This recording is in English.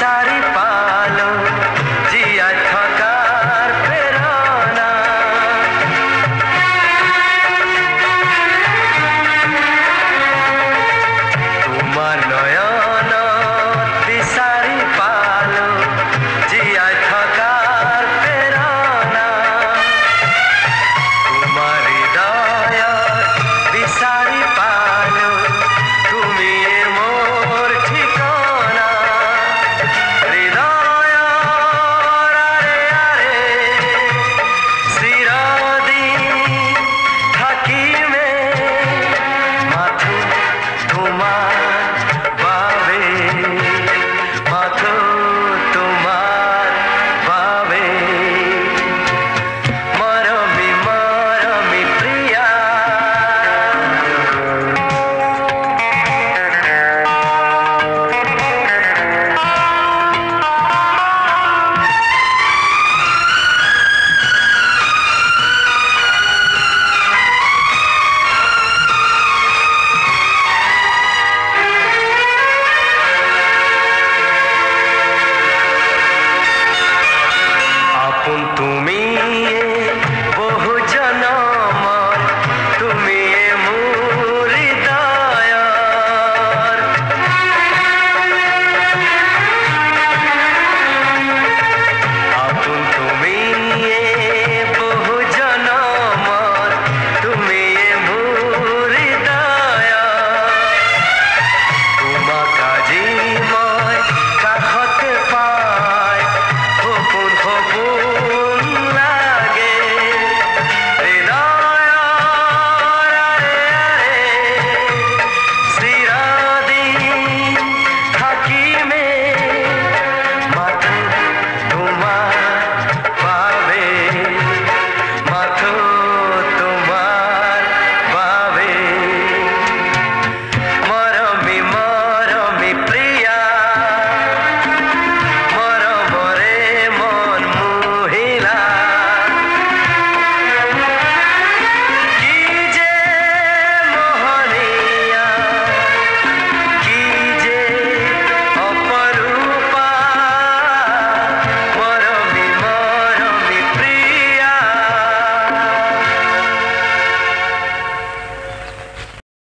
सारी